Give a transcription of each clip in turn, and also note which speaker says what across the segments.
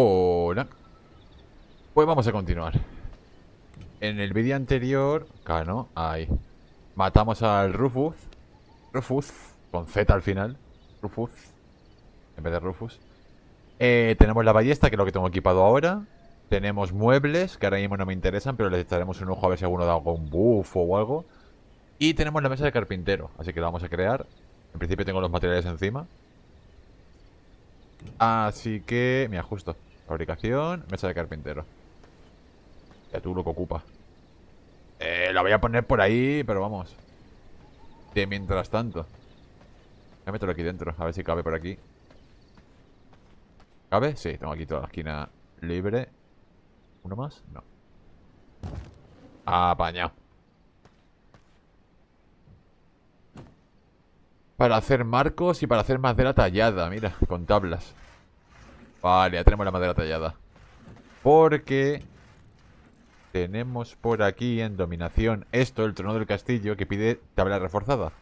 Speaker 1: Hola. Pues vamos a continuar. En el vídeo anterior... Claro, ¿no? Ahí. Matamos al Rufus. Rufus. Con Z al final. Rufus. En vez de Rufus. Eh, tenemos la ballesta, que es lo que tengo equipado ahora. Tenemos muebles, que ahora mismo no me interesan, pero les echaremos un ojo a ver si alguno da algún buff o algo. Y tenemos la mesa de carpintero, así que la vamos a crear. En principio tengo los materiales encima. Así que... Me ajusto. Fabricación, mesa de carpintero. Ya tú lo que ocupa. Eh, la voy a poner por ahí, pero vamos. De mientras tanto. Voy a meterlo aquí dentro, a ver si cabe por aquí. ¿Cabe? Sí, tengo aquí toda la esquina libre. ¿Uno más? No. Apañado. Para hacer marcos y para hacer madera tallada, mira, con tablas. Vale, ya tenemos la madera tallada. Porque tenemos por aquí en dominación esto, el trono del castillo, que pide tabla reforzada.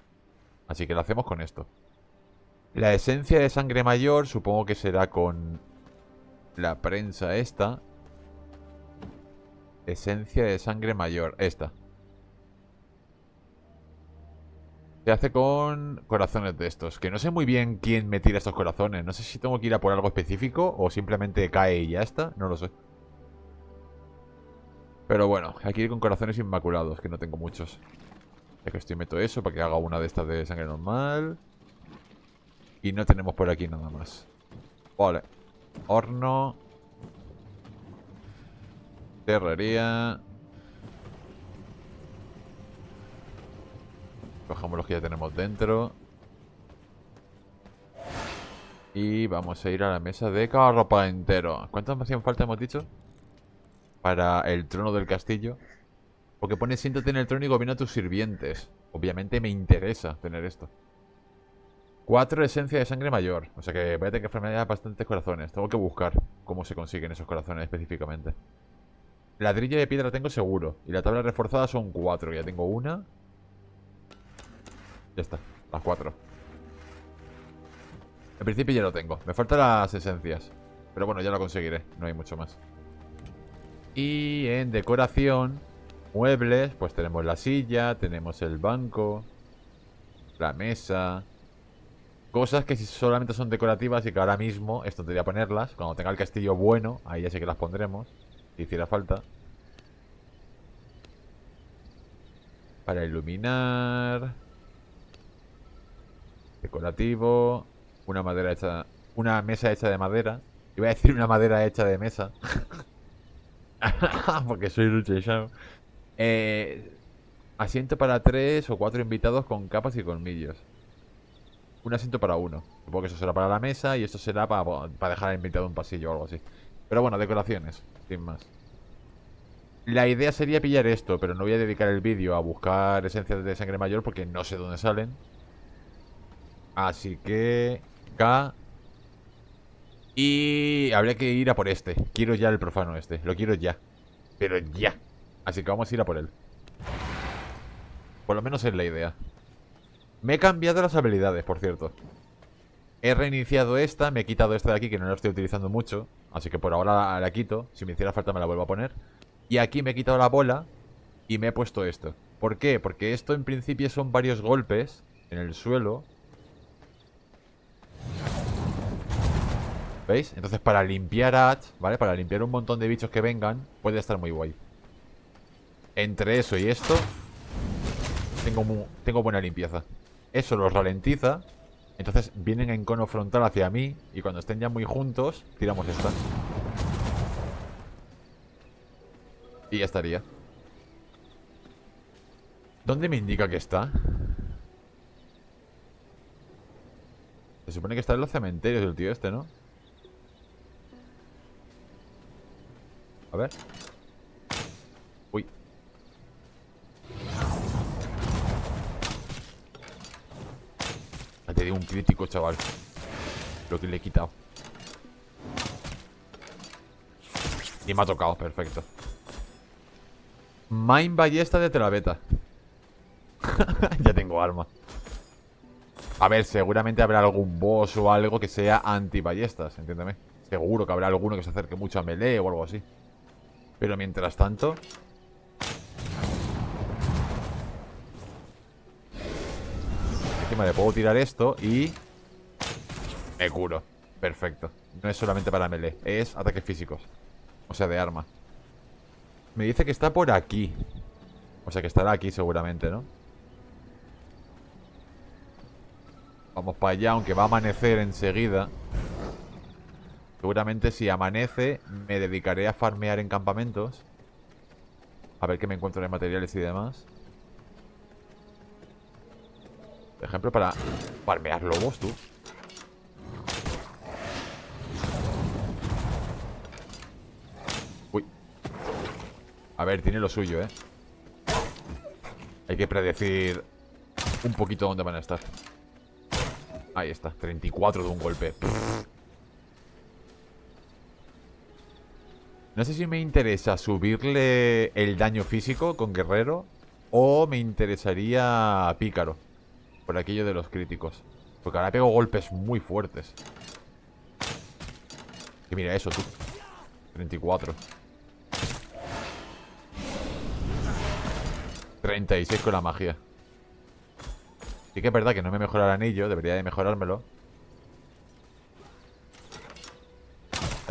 Speaker 1: Así que lo hacemos con esto. La esencia de sangre mayor supongo que será con la prensa esta. Esencia de sangre mayor, esta. Se hace con corazones de estos. Que no sé muy bien quién me tira estos corazones. No sé si tengo que ir a por algo específico o simplemente cae y ya está. No lo sé. Pero bueno, aquí ir con corazones inmaculados, que no tengo muchos. Ya que estoy meto eso para que haga una de estas de sangre normal. Y no tenemos por aquí nada más. Vale. Horno. Terrería. Cojamos los que ya tenemos dentro. Y vamos a ir a la mesa de carropa entero. ¿Cuántas me hacían falta, hemos dicho? Para el trono del castillo. Porque pone siéntate en el trono y gobierna a tus sirvientes. Obviamente me interesa tener esto. Cuatro esencias de sangre mayor. O sea que voy a tener que formar bastantes corazones. Tengo que buscar cómo se consiguen esos corazones específicamente. Ladrilla de piedra tengo seguro. Y la tabla reforzada son cuatro. Ya tengo una. Ya está, las cuatro. En principio ya lo tengo. Me faltan las esencias. Pero bueno, ya lo conseguiré. No hay mucho más. Y en decoración, muebles, pues tenemos la silla, tenemos el banco, la mesa. Cosas que solamente son decorativas y que ahora mismo esto tendría ponerlas. Cuando tenga el castillo bueno, ahí ya sé que las pondremos. Si hiciera falta. Para iluminar. Decorativo. Una madera hecha... Una mesa hecha de madera. Iba a decir una madera hecha de mesa. Porque soy luchado. Eh, asiento para tres o cuatro invitados con capas y colmillos. Un asiento para uno. Supongo que eso será para la mesa y esto será para, para dejar al invitado un pasillo o algo así. Pero bueno, decoraciones, sin más. La idea sería pillar esto, pero no voy a dedicar el vídeo a buscar esencias de sangre mayor porque no sé dónde salen. Así que... K... Y habría que ir a por este. Quiero ya el profano este. Lo quiero ya. Pero ya. Así que vamos a ir a por él. Por lo menos es la idea. Me he cambiado las habilidades, por cierto. He reiniciado esta, me he quitado esta de aquí que no la estoy utilizando mucho. Así que por ahora la, quito. Si me hiciera falta me la vuelvo a poner. Y aquí me he quitado la bola y me he puesto esto. ¿Por qué? Porque esto en principio son varios golpes en el suelo ¿Veis? Entonces para limpiar H, ¿vale? Para limpiar un montón de bichos que vengan Puede estar muy guay Entre eso y esto Tengo, tengo buena limpieza Eso los ralentiza Entonces vienen en cono frontal hacia mí Y cuando estén ya muy juntos Tiramos esta Y ya estaría ¿Dónde me indica que está? Se supone que está en los cementerios el tío este, ¿no? A ver. Uy. Te dio un crítico, chaval. Lo que le he quitado. Y me ha tocado, perfecto. Mine ballesta de Telaveta. ya tengo arma. A ver, seguramente habrá algún boss o algo que sea anti-ballestas, entiéndeme. Seguro que habrá alguno que se acerque mucho a melee o algo así. Pero mientras tanto... Encima le puedo tirar esto y... Me curo. Perfecto. No es solamente para melee, es ataques físicos. O sea, de arma. Me dice que está por aquí. O sea, que estará aquí seguramente, ¿no? Vamos para allá, aunque va a amanecer enseguida. Seguramente si amanece me dedicaré a farmear en campamentos. A ver qué me encuentro en materiales y demás. Por ejemplo, para farmear lobos, tú. Uy. A ver, tiene lo suyo, ¿eh? Hay que predecir un poquito dónde van a estar. Ahí está, 34 de un golpe. No sé si me interesa subirle el daño físico con guerrero o me interesaría pícaro. Por aquello de los críticos. Porque ahora pego golpes muy fuertes. Y mira eso, tú. 34. 36 con la magia. Sí que es verdad que no me mejora el anillo. Debería de mejorármelo.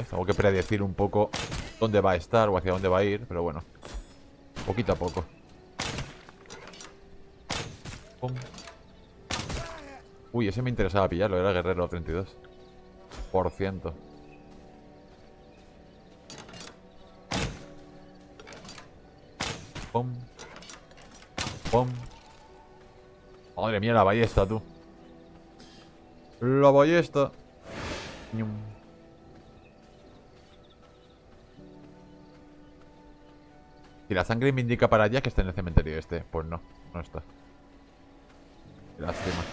Speaker 1: Tengo que predecir un poco dónde va a estar o hacia dónde va a ir, pero bueno. Poquito a poco. Uy, ese me interesaba pillarlo, era guerrero 32%. Por ciento. Pum. Pum. Madre mía, la ballesta, tú. La ballesta. Si la sangre me indica para allá que está en el cementerio este. Pues no, no está. Lástima.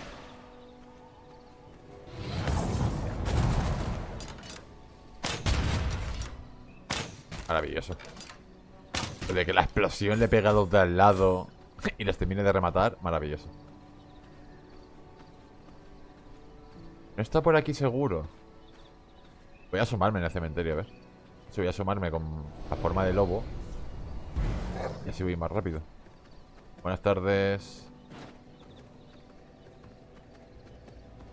Speaker 1: Maravilloso. De que la explosión le he pegado de al lado y les termine de rematar, maravilloso. No está por aquí seguro. Voy a asomarme en el cementerio, a ver. voy a asomarme con la forma de lobo. Y así voy más rápido. Buenas tardes.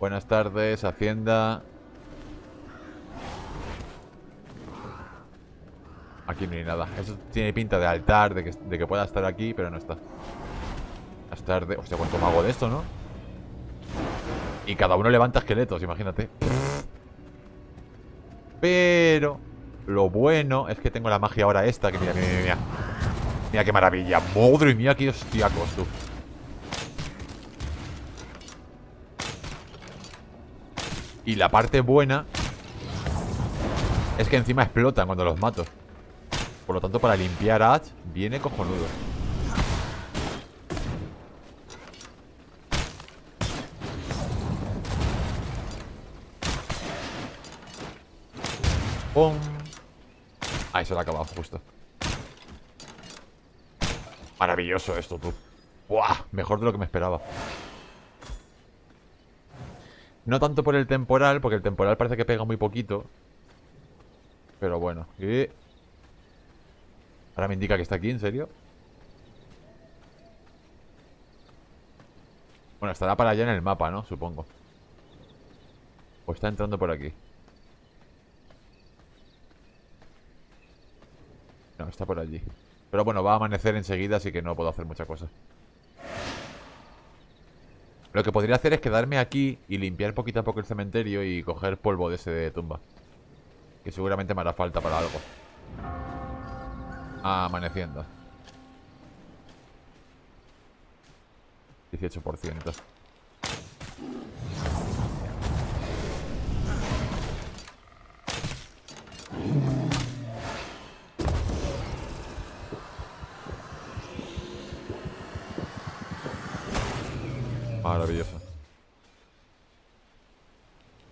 Speaker 1: Buenas tardes, Hacienda. Aquí no hay nada. Eso tiene pinta de altar, de que, pueda estar aquí, pero no está. Buenas tardes. Hostia, cuánto mago de esto, ¿no? Y cada uno levanta esqueletos, imagínate. Pero lo bueno es que tengo la magia ahora esta, que mira, mira, mira. Mira qué maravilla. Madre mía, qué hostiacos, tú. Y la parte buena es que encima explotan cuando los mato. Por lo tanto, para limpiar Ash viene cojonudo. ¡Pum! Ahí se lo ha acabado, justo. Maravilloso esto, tú. ¡Buah! Mejor de lo que me esperaba. No tanto por el temporal, porque el temporal parece que pega muy poquito. Pero bueno. Y... Ahora me indica que está aquí, ¿en serio? Bueno, estará para allá en el mapa, ¿no? Supongo. O está entrando por aquí. No, está por allí. Pero bueno, va a amanecer enseguida, así que no puedo hacer mucha cosa. Lo que podría hacer es quedarme aquí y limpiar poquito a poco el cementerio y coger polvo de ese de tumba. Que seguramente me hará falta para algo. Ah, amaneciendo. 18%. Maravilloso.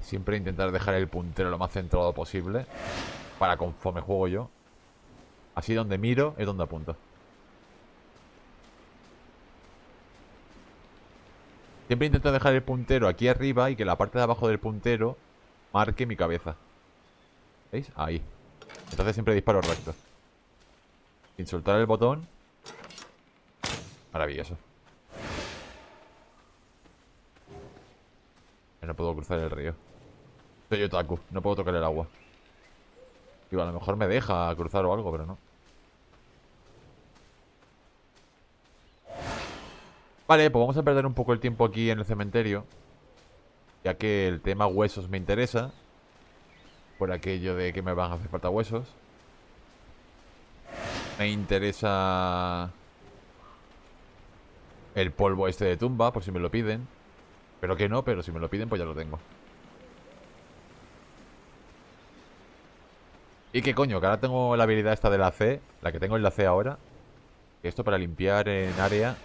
Speaker 1: Siempre intentar dejar el puntero lo más centrado posible. Para conforme juego yo. Así donde miro es donde apunto. Siempre intento dejar el puntero aquí arriba y que la parte de abajo del puntero marque mi cabeza. ¿Veis? Ahí. Entonces siempre disparo recto. Sin soltar el botón. Maravilloso. No puedo cruzar el río. Soy otaku, no puedo tocar el agua. Digo, a lo mejor me deja cruzar o algo, pero no. Vale, pues vamos a perder un poco el tiempo aquí en el cementerio. Ya que el tema huesos me interesa. Por aquello de que me van a hacer falta huesos. Me interesa... El polvo este de tumba, por si me lo piden. Pero que no, pero si me lo piden, pues ya lo tengo. Y qué coño, que ahora tengo la habilidad esta de la C, la que tengo en la C ahora. Que esto para limpiar en área.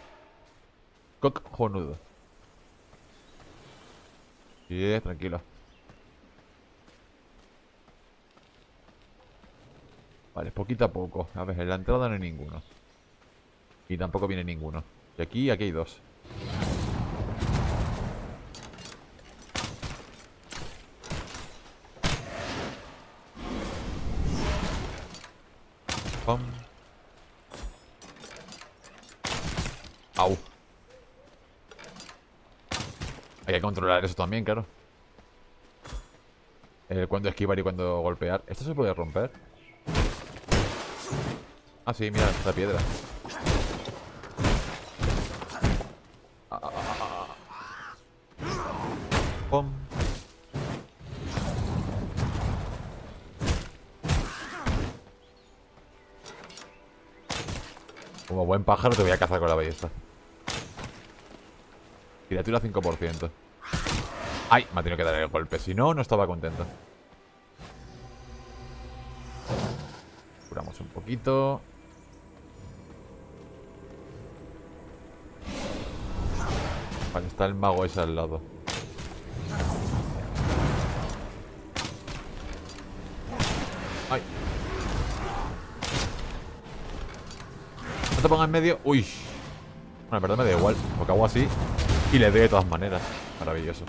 Speaker 1: Cojonudo. Sí, tranquilo. Vale, poquito a poco. A ver, en la entrada no hay ninguno. Y tampoco viene ninguno. Y aquí, aquí hay dos. Pum. Au. Hay que controlar eso también, claro. Eh, cuando esquivar y cuando golpear. ¿Esto se puede romper? Ah, sí, mira, esta piedra. Como buen pájaro te voy a cazar con la ballesta. Criatura 5%. ¡Ay! Me ha tenido que dar el golpe. Si no, no estaba contento. Curamos un poquito. Vale, está el mago ese al lado. Te en medio. ¡Uy! Bueno, en me da igual. Porque hago así y le doy de todas maneras. Maravilloso.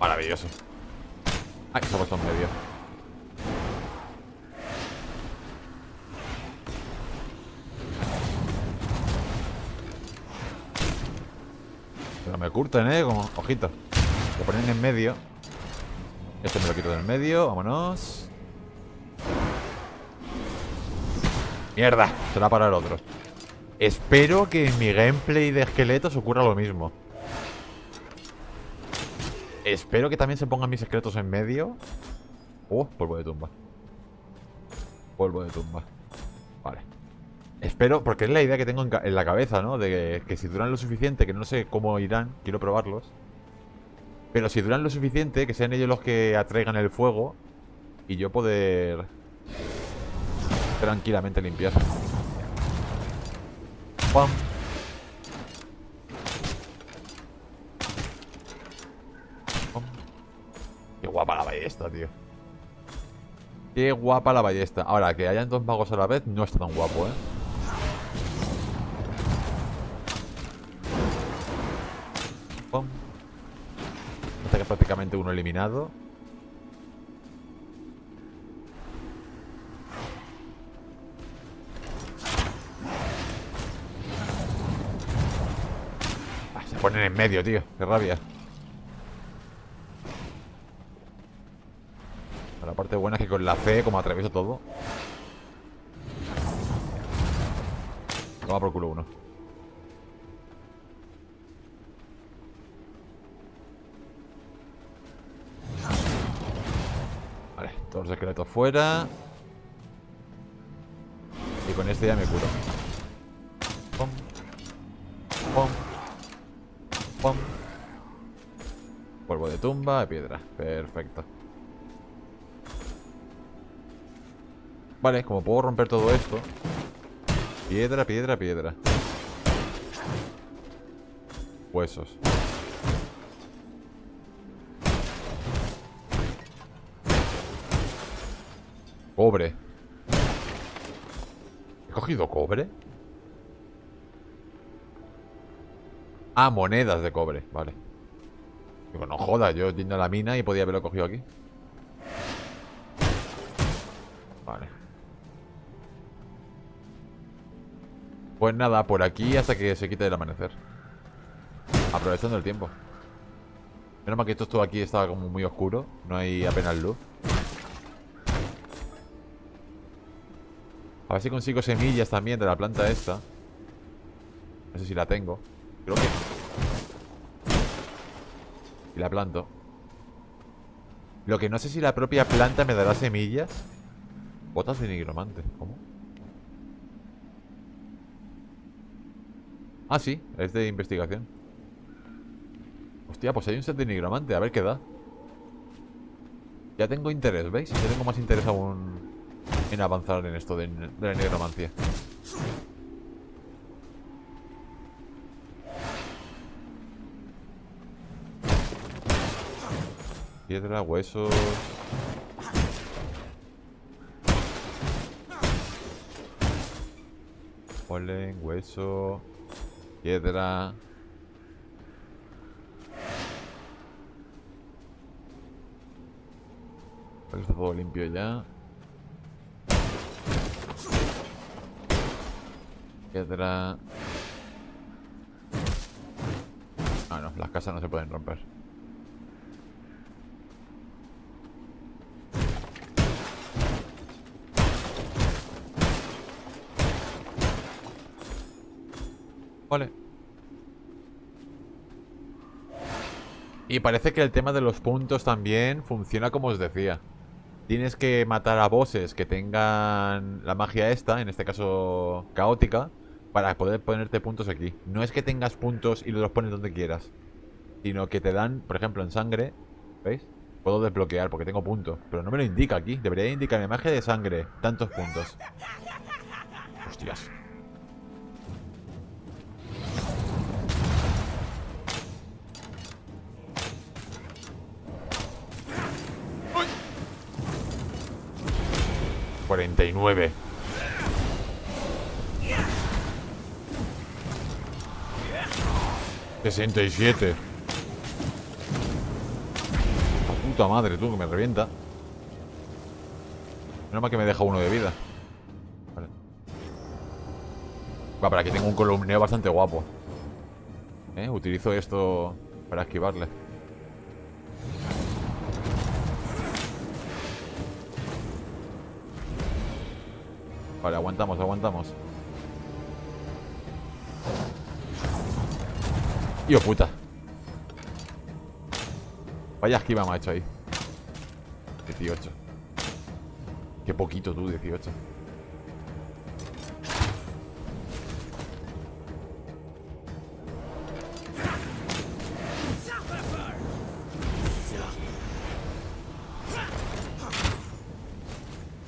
Speaker 1: Maravilloso. Ay, se ha puesto en medio. Pero me curten, eh, como ojito. Lo ponen en medio. Este me lo quito del medio, vámonos. Mierda, será para el otro. Espero que en mi gameplay de esqueletos ocurra lo mismo. Espero que también se pongan mis esqueletos en medio. Oh, polvo de tumba. Polvo de tumba. Vale. Espero, porque es la idea que tengo en, la cabeza, ¿no? De que, si duran lo suficiente, que no sé cómo irán, quiero probarlos. Pero si duran lo suficiente, que sean ellos los que atraigan el fuego y yo poder tranquilamente limpiar. Qué guapa la ballesta, tío. Qué guapa la ballesta. Ahora, que hayan dos magos a la vez no está tan guapo, ¿eh? Pum. Hasta que prácticamente uno eliminado. En medio, tío. Qué rabia. la parte buena es que con la C, como atravieso todo. Toma por culo uno. Vale, todos los esqueletos fuera. Y con este ya me curo. Polvo de tumba, de piedra. Perfecto. Vale, como puedo romper todo esto. Piedra, piedra, piedra. Huesos. Cobre. ¿He cogido cobre? Ah, monedas de cobre, vale. Digo, no jodas, yo yendo a la mina y podía haberlo cogido aquí. Vale. Pues nada, por aquí hasta que se quite el amanecer. Aprovechando el tiempo. Menos mal que esto todo aquí está como muy oscuro. No hay apenas luz. A ver si consigo semillas también de la planta esta. No sé si la tengo. Y la planto. Lo que no sé si la propia planta me dará semillas. Botas de nigromante. ¿Cómo? Ah, sí. Es de investigación. Hostia, pues hay un set de nigromante. A ver qué da. Ya tengo interés, ¿veis? Ya tengo más interés aún en avanzar en esto de, de la nigromancia. Piedra, huesos... Polen, hueso... Piedra... Está todo limpio ya. Piedra... Ah, no, las casas no se pueden romper. Vale. Y parece que el tema de los puntos también funciona como os decía. Tienes que matar a bosses que tengan la magia esta, en este caso caótica, para poder ponerte puntos aquí. No es que tengas puntos y los pones donde quieras, sino que te dan, por ejemplo, en sangre, ¿veis? Puedo desbloquear porque tengo puntos, pero no me lo indica aquí. Debería indicarme magia de sangre, tantos puntos. Hostias. Cuarenta y nueve. Sesenta y siete. La puta madre, tú, que me revienta. Menos mal que me deja uno de vida. Vale. Va, pero aquí tengo un columneo bastante guapo. ¿Eh? Utilizo esto para esquivarle. Vale, aguantamos, aguantamos. ¡Hijo puta! Vaya esquiva me ha hecho ahí. 18. Qué poquito tú, 18.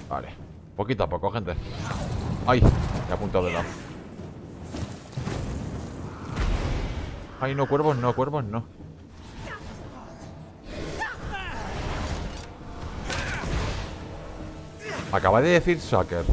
Speaker 1: Vale. Poquito a poco, gente. ¡Ay! Me ha apuntado de lado. Ay, no, cuervos no, cuervos no. Acaba de decir Sucker.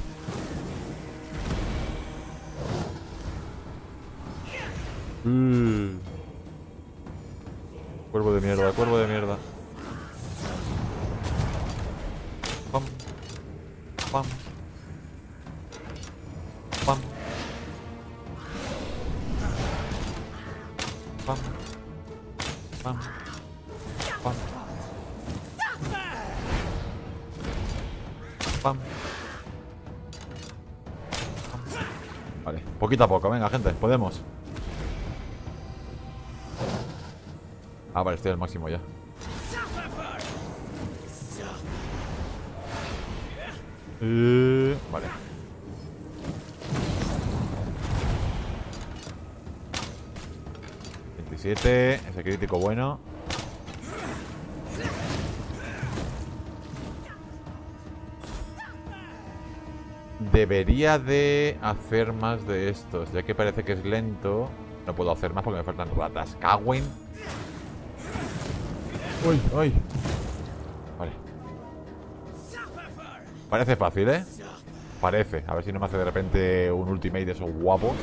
Speaker 1: Poquito a poco, venga gente, podemos. Ah, vale, estoy al máximo ya. Eh, Vale. 27, ese crítico bueno Debería de hacer más de estos Ya que parece que es lento. No puedo hacer más porque me faltan ratas. Cagüen Uy, uy. Vale. Parece fácil, ¿eh? Parece, a ver si no me hace de repente un ultimate de esos guapos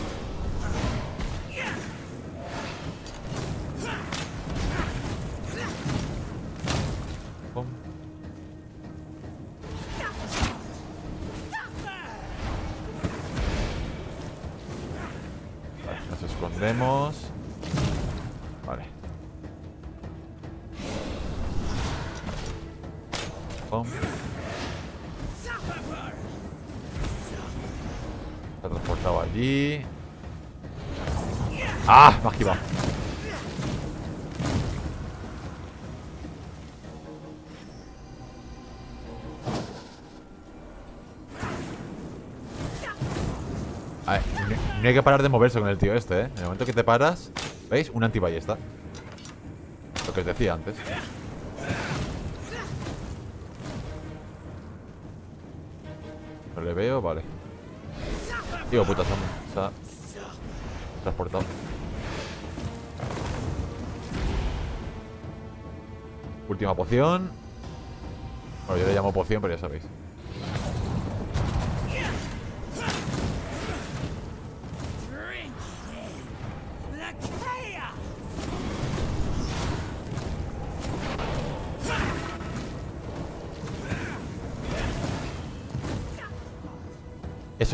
Speaker 1: hay que parar de moverse con el tío este, ¿eh? En el momento que te paras, ¿veis? Un antiballesta. Lo que os decía antes. No le veo, vale. Tío, puta, se ha transportado. Última poción. Bueno, yo le llamo poción, pero ya sabéis.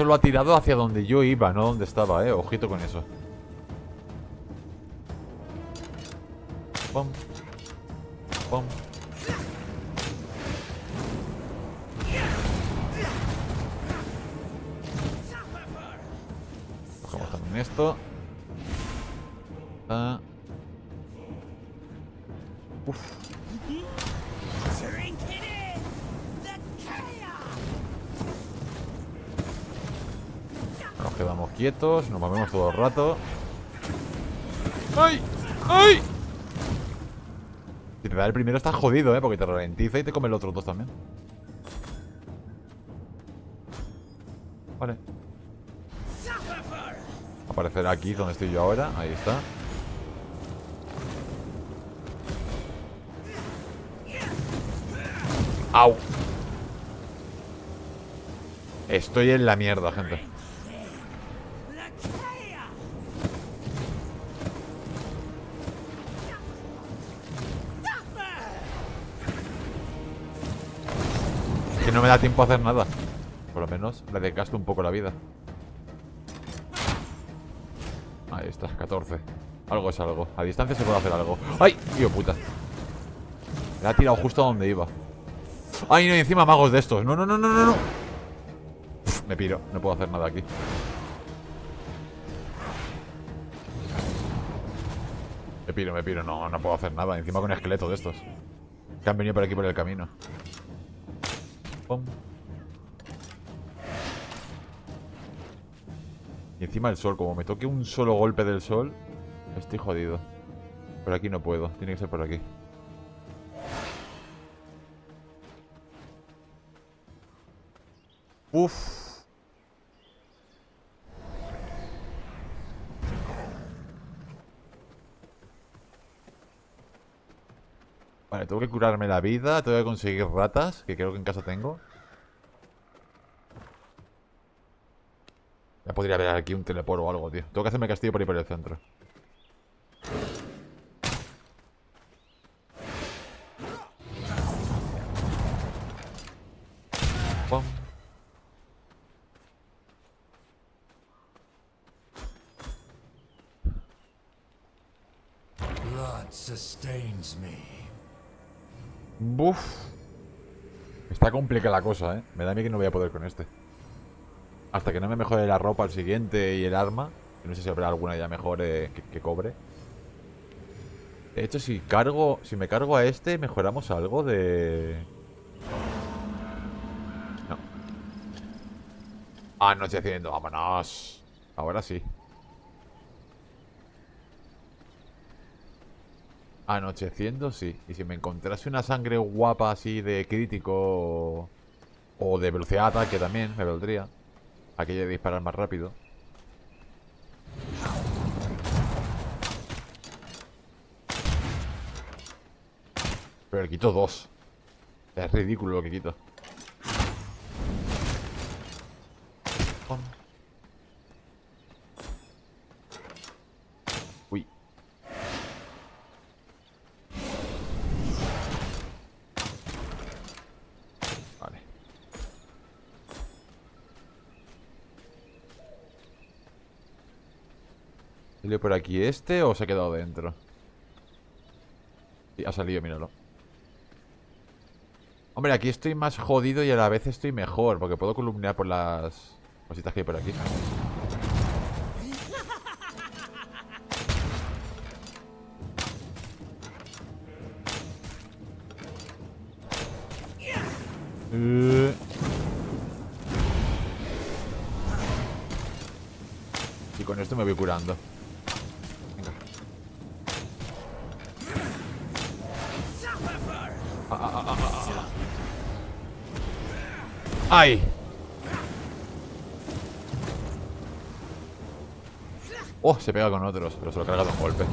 Speaker 1: Lo ha tirado hacia donde yo iba, no donde estaba, eh. Ojito con eso. Pum. Pum. Cogemos también esto. Ah. Quietos, nos movemos todo el rato. ¡Ay! ¡Ay! Si te da el primero estás jodido, ¿eh? Porque te ralentiza y te come el otro dos también. Vale. Aparecerá aquí donde estoy yo ahora. Ahí está. ¡Au! Estoy en la mierda, gente. Me da tiempo a hacer nada. Por lo menos le desgasto un poco la vida. Ahí está, 14. Algo es algo. A distancia se puede hacer algo. ¡Ay! Tío puta. Me ha tirado justo a donde iba. ¡Ay, no! Y encima magos de estos. No, no, no, no, no, no. Me piro. No puedo hacer nada aquí. Me piro, me piro. No, no puedo hacer nada. Encima con esqueleto de estos. Que han venido por aquí por el camino. Y encima el sol, como me toque un solo golpe del sol, estoy jodido. Por aquí no puedo, tiene que ser por aquí. Uf. Vale, tengo que curarme la vida, tengo que conseguir ratas, que creo que en casa tengo. Ya podría haber aquí un teleporo o algo, tío. Tengo que hacerme castillo por ahí por el centro. Está complicada la cosa, ¿eh? Me da mí que no voy a poder con este. Hasta que no me mejore la ropa al siguiente y el arma. No sé si habrá alguna ya mejor eh, que, cobre. De hecho, si cargo. Si me cargo a este, mejoramos algo de. No. Anocheciendo, vámonos. Ahora sí. Anocheciendo, sí. Y si me encontrase una sangre guapa así de crítico o de velocidad de ataque también, me valdría. Aquello de disparar más rápido. Pero le quito dos. Es ridículo lo que quito. ¿Salió por aquí este o se ha quedado dentro? Sí, ha salido, míralo. Hombre, aquí estoy más jodido y a la vez estoy mejor, porque puedo columnar por las cositas que hay por aquí. Eh. Y con esto me voy curando. ¡Ay! Oh, se pega con otros, pero se lo carga de un golpe.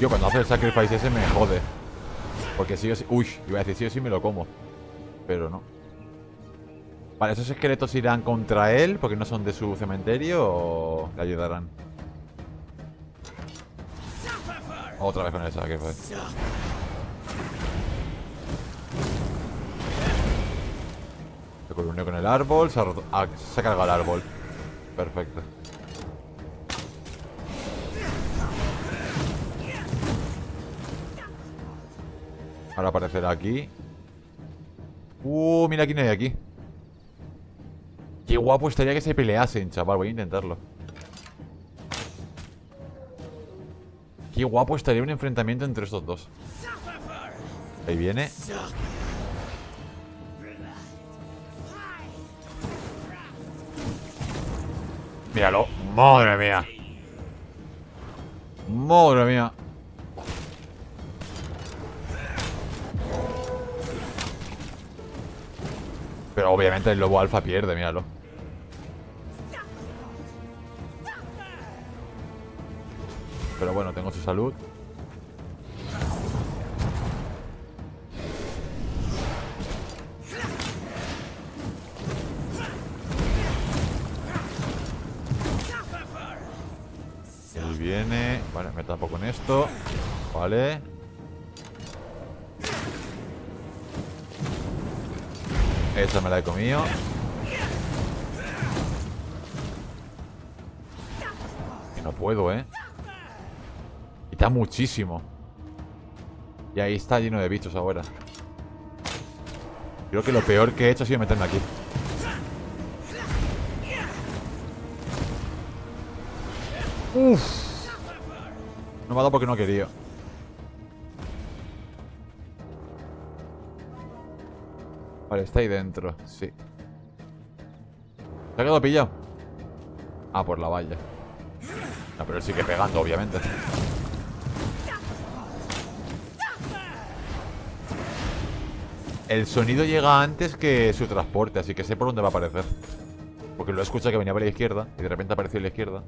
Speaker 1: Yo cuando hace el sacrifice ese me jode. Porque sí o sí... Uy, iba a decir sí o sí me lo como. Pero no. Vale, ¿esos esqueletos irán contra él porque no son de su cementerio o le ayudarán? Otra vez con el sacrifice. Se columnió con el árbol, se ha, ah, se ha cargado el árbol. Perfecto. Ahora aparecerá aquí. Uh, mira quién hay aquí. Qué guapo estaría que se peleasen, chaval. Voy a intentarlo. Qué guapo estaría un enfrentamiento entre estos dos. Ahí viene. Míralo. Madre mía. Madre mía. Pero obviamente el lobo alfa pierde, míralo. Pero bueno, tengo su salud. Vale. Esa me la he comido. Que no puedo, ¿eh? Quita muchísimo. Y ahí está lleno de bichos ahora. Creo que lo peor que he hecho ha sido meterme aquí. Uf. Me ha dado porque no querido. Vale, está ahí dentro, sí. ¿Se ha quedado pillado? Ah, por la valla. No, pero él sigue pegando, obviamente. El sonido llega antes que su transporte, así que sé por dónde va a aparecer. Porque lo he escuchado que venía por la izquierda y de repente apareció a la izquierda.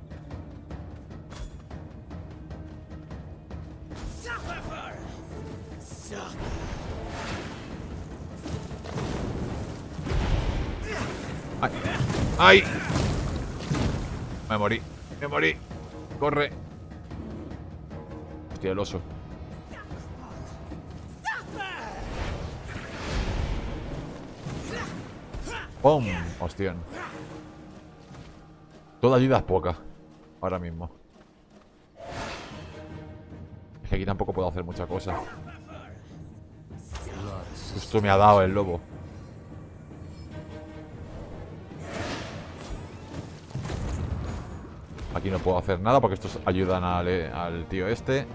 Speaker 1: Me morí. Me morí. Corre. Hostia, el oso. ¡Pum! Hostia. Toda ayuda es poca. Ahora mismo. Es que aquí tampoco puedo hacer mucha cosa. Justo me ha dado el lobo. Aquí no puedo hacer nada porque estos ayudan al, eh, tío este.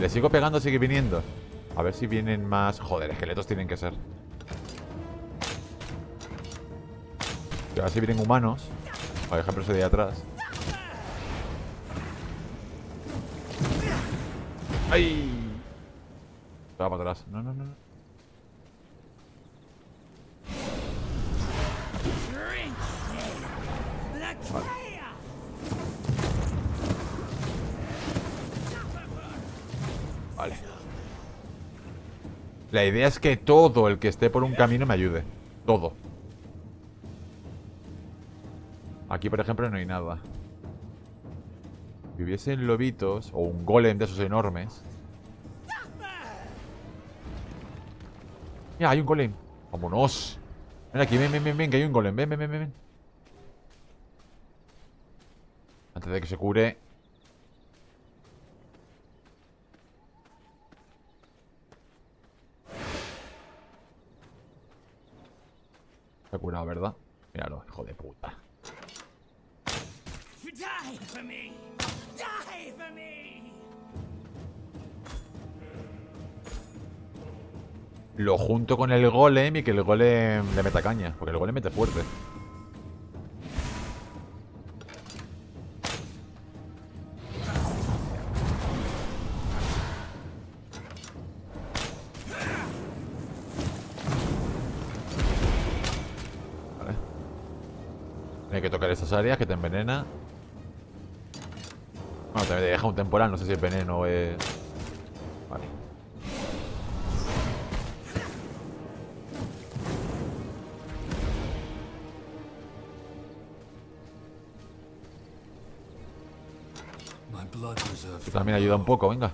Speaker 1: Le sigo pegando sigue viniendo. A ver si vienen más... Joder, esqueletos tienen que ser. A ver si vienen humanos. Por ejemplo, ese de atrás. ¡Ay! Se va para atrás. No, no, no. La idea es que todo el que esté por un camino me ayude. Todo. Aquí, por ejemplo, no hay nada. Si hubiesen lobitos o un golem de esos enormes. Mira, hay un golem. Vámonos. Ven aquí, ven, ven, ven, ven, que hay un golem. Ven, ven, ven, ven. Antes de que se cure. Se ha curado, ¿verdad? Míralo, hijo de puta. Lo junto con el golem y que el golem le meta caña. Porque el golem mete fuerte. Áreas que te envenena. Bueno, también te deja un temporal, no sé si es veneno o es... Vale.
Speaker 2: My blood reserve.
Speaker 1: Que también ayuda un poco, venga.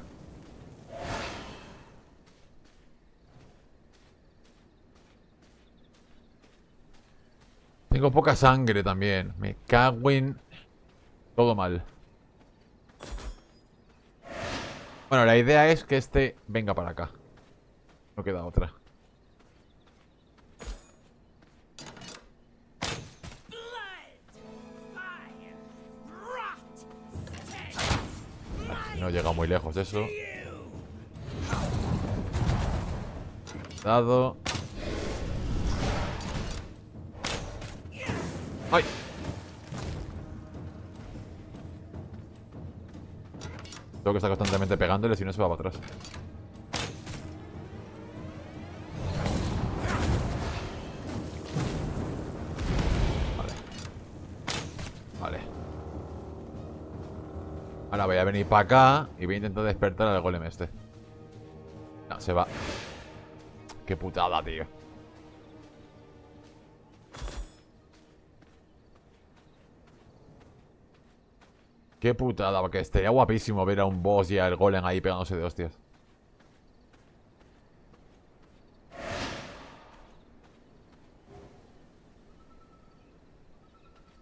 Speaker 1: Tengo poca sangre también. Me cago en... Todo mal. Bueno, la idea es que este venga para acá. No queda otra. No he llegado muy lejos de eso.
Speaker 3: You!
Speaker 1: Dado. ¡Ay! Tengo que estar constantemente pegándole, si no se va para atrás. Vale. Vale. Ahora voy a venir para acá y voy a intentar despertar al golem este. No, se va. Qué putada, tío. Qué putada, porque estaría guapísimo ver a un boss y al golem ahí pegándose de hostias.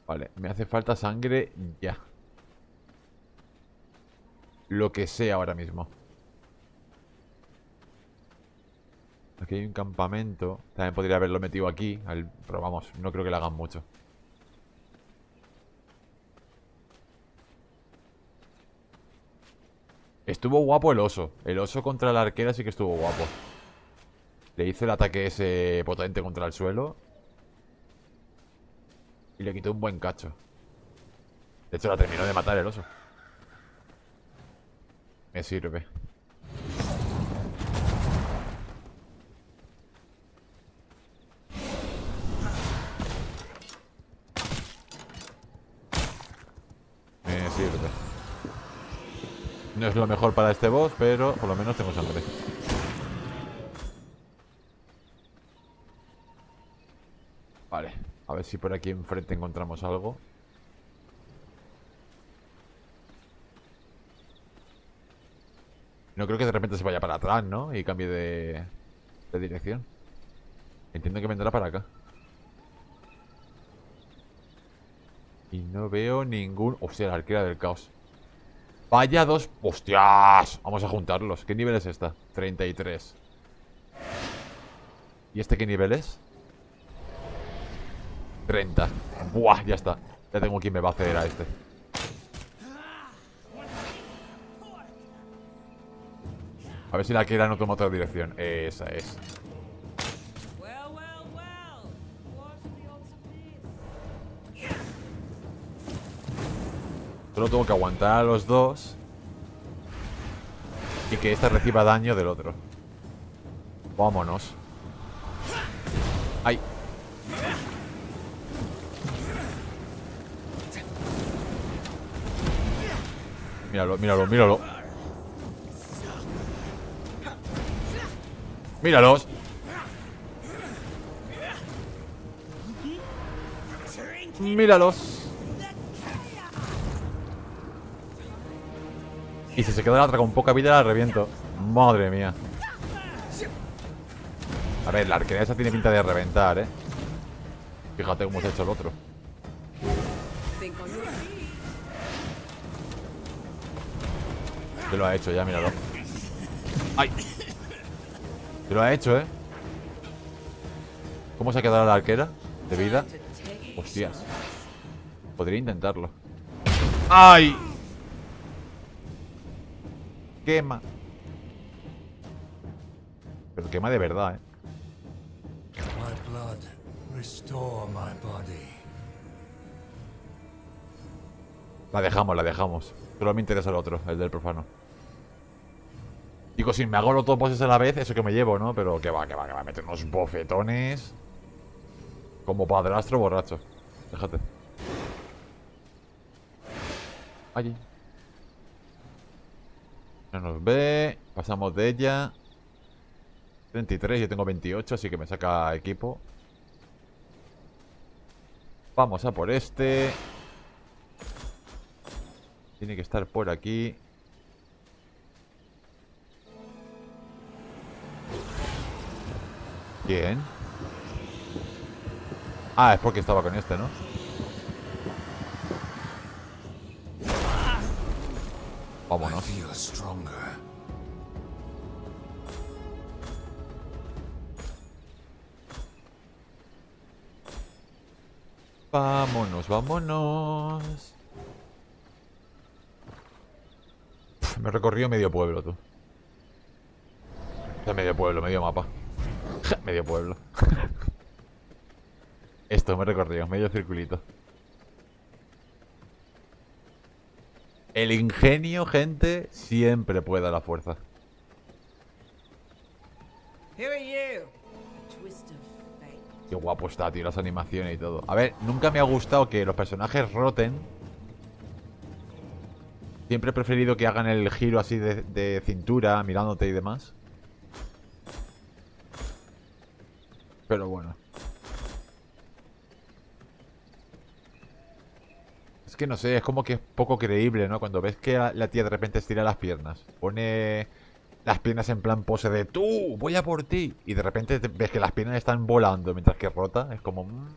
Speaker 1: Vale, me hace falta sangre ya. Lo que sea ahora mismo. Aquí hay un campamento. También podría haberlo metido aquí. Pero vamos, no creo que le hagan mucho. Estuvo guapo el oso. El oso contra la arquera sí que estuvo guapo. Le hizo el ataque ese potente contra el suelo. Y le quitó un buen cacho. De hecho, la terminó de matar el oso. Me sirve. Me sirve. No es lo mejor para este boss, pero por lo menos tengo sangre. Vale, a ver si por aquí enfrente encontramos algo. No creo que de repente se vaya para atrás, ¿no? Y cambie de, dirección. Entiendo que vendrá para acá. Y no veo ningún... Hostia, la arquera del caos. Vaya dos... ¡Hostias! Vamos a juntarlos. ¿Qué nivel es esta? 33. ¿Y este qué nivel es? 30. Buah, ya está. Ya tengo quien me va a hacer a este. A ver si la no toma otra dirección. Esa es. Tengo que aguantar a los dos. Y que este reciba daño del otro. Vámonos. ¡Ay! Míralo, míralo, míralo. Míralos. Míralos. Y si se queda la otra con poca vida la reviento. Madre mía. A ver, la arquera esa tiene pinta de reventar, ¿eh? Fíjate cómo se ha hecho el otro. Se lo ha hecho ya, míralo. ¡Ay! Se lo ha hecho, ¿eh? ¿Cómo se ha quedado la arquera? De vida. Hostias. Podría intentarlo. ¡Ay! Quema. Pero quema de verdad, ¿eh?
Speaker 2: My blood, restore my body.
Speaker 1: La dejamos, la dejamos. Solo me interesa el otro, el del profano. Digo, si me hago los dos bosses a la vez, eso que me llevo, ¿no? Pero que va, que va, que va a meter unos bofetones. Como padrastro borracho. Déjate. Allí. No nos ve. Pasamos de ella. 33, yo tengo 28, así que me saca equipo. Vamos a por este. Tiene que estar por aquí. ¿Quién? Ah, es porque estaba con este, ¿no? Vámonos. Vámonos, vámonos. Pff, Me he recorrido medio pueblo, tú. O sea, medio pueblo, medio mapa. medio pueblo. Esto me he recorrido, medio circulito. El ingenio, gente, siempre puede dar la fuerza. Qué guapo está, tío, las animaciones y todo. A ver, nunca me ha gustado que los personajes roten. Siempre he preferido que hagan el giro así de, de cintura, mirándote y demás. Pero bueno. No sé, es como que es poco creíble, ¿no? Cuando ves que la tía de repente estira las piernas, pone las piernas en plan pose de ¡Tú! ¡Voy a por ti! Y de repente te- ves que las piernas están volando mientras que rota. Es como... mm.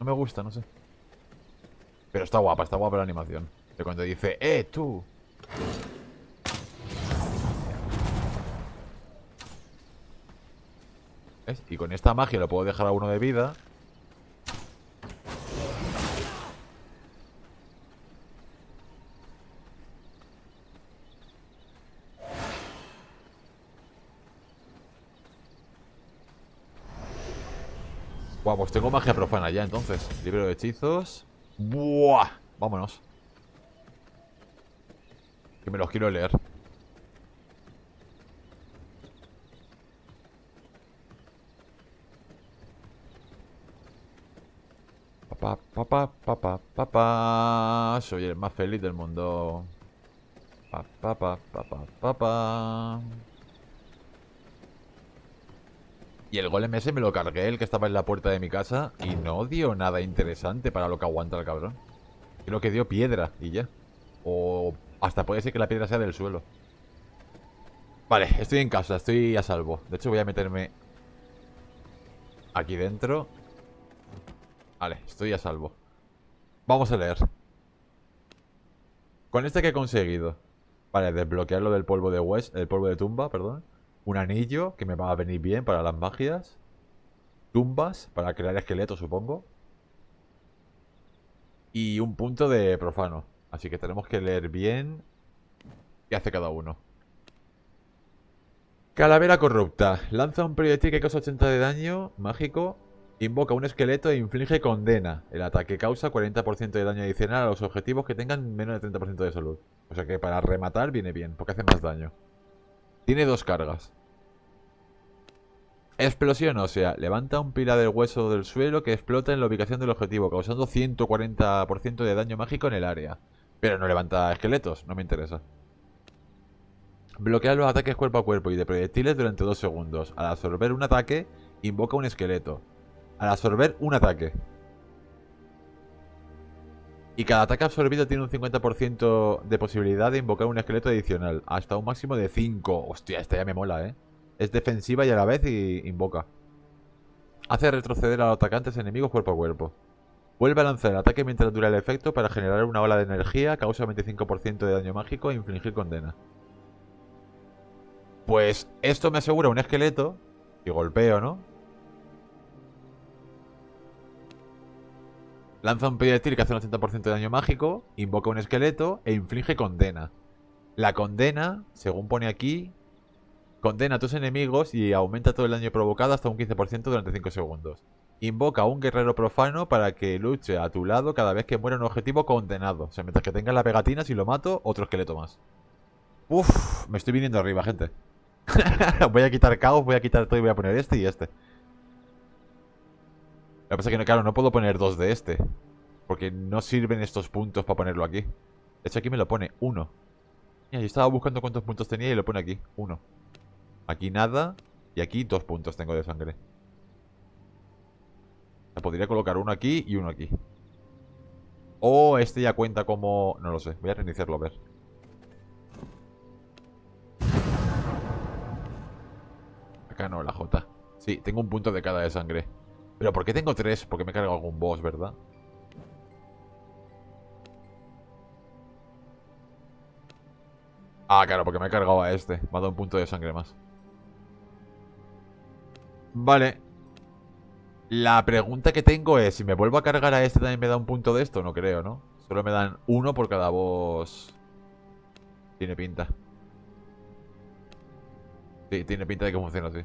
Speaker 1: No me gusta, no sé. Pero está guapa, está guapa la animación. De cuando dice ¡Eh, tú! ¿Ves? Y con esta magia lo puedo dejar a uno de vida. Pues tengo magia profana ya entonces. Libro de hechizos. Buah. Vámonos. Que me los quiero leer. Papá, papá, papá, papá. Soy el más feliz del mundo. Pa, pa, pa, pa, Y el golem ese me lo cargué, el que estaba en la puerta de mi casa, y no dio nada interesante para lo que aguanta el cabrón. Creo que dio piedra y ya. O hasta puede ser que la piedra sea del suelo. Vale, estoy en casa, estoy a salvo. De hecho voy a meterme aquí dentro. Vale, estoy a salvo. Vamos a leer. Con este que he conseguido. Vale, desbloquear lo del polvo de West, el polvo de tumba, perdón. Un anillo que me va a venir bien para las magias. Tumbas para crear esqueletos, supongo. Y un punto de profano. Así que tenemos que leer bien qué hace cada uno. Calavera corrupta. Lanza un proyectil que causa 80 de daño mágico. Invoca un esqueleto e inflige condena. El ataque causa 40% de daño adicional a los objetivos que tengan menos de 30% de salud. O sea que para rematar viene bien, porque hace más daño. Tiene dos cargas. Explosión ósea. Levanta un pilar del hueso del suelo que explota en la ubicación del objetivo, causando 140% de daño mágico en el área. Pero no levanta esqueletos, no me interesa. Bloquea los ataques cuerpo a cuerpo y de proyectiles durante 2 segundos. Al absorber un ataque, invoca un esqueleto. Al absorber un ataque. Y cada ataque absorbido tiene un 50% de posibilidad de invocar un esqueleto adicional. Hasta un máximo de 5. Hostia, esta ya me mola, ¿eh? Es defensiva y a la vez invoca. Hace retroceder a los atacantes enemigos cuerpo a cuerpo. Vuelve a lanzar el ataque mientras dura el efecto para generar una ola de energía, causa 25% de daño mágico e infligir condena. Pues esto me asegura un esqueleto. Y golpeo, ¿no? Lanza un proyectil que hace un 80% de daño mágico, invoca un esqueleto e inflige condena. La condena, según pone aquí, condena a tus enemigos y aumenta todo el daño provocado hasta un 15% durante 5 segundos. Invoca a un guerrero profano para que luche a tu lado cada vez que muera un objetivo condenado. O sea, mientras que tenga la pegatina, si lo mato, otro esqueleto más. Uf, me estoy viniendo arriba, gente. voy a quitar caos, voy a quitar todo y voy a poner este y este. Lo que pasa es que, claro, no puedo poner dos de este. Porque no sirven estos puntos para ponerlo aquí. De hecho, aquí me lo pone uno. Mira, yo estaba buscando cuántos puntos tenía y lo pone aquí. Uno. Aquí nada. Y aquí dos puntos tengo de sangre. O podría colocar uno aquí y uno aquí. O este ya cuenta como... No lo sé. Voy a reiniciarlo a ver. Acá no, la J. Sí, tengo un punto de cada de sangre. Pero ¿por qué tengo tres? Porque me he cargado algún boss, ¿verdad? Ah, claro, porque me he cargado a este. Me ha dado un punto de sangre más. Vale. La pregunta que tengo es, si me vuelvo a cargar a este también me da un punto de esto, no creo, ¿no? Solo me dan uno por cada boss. Tiene pinta. Sí, tiene pinta de que funciona así.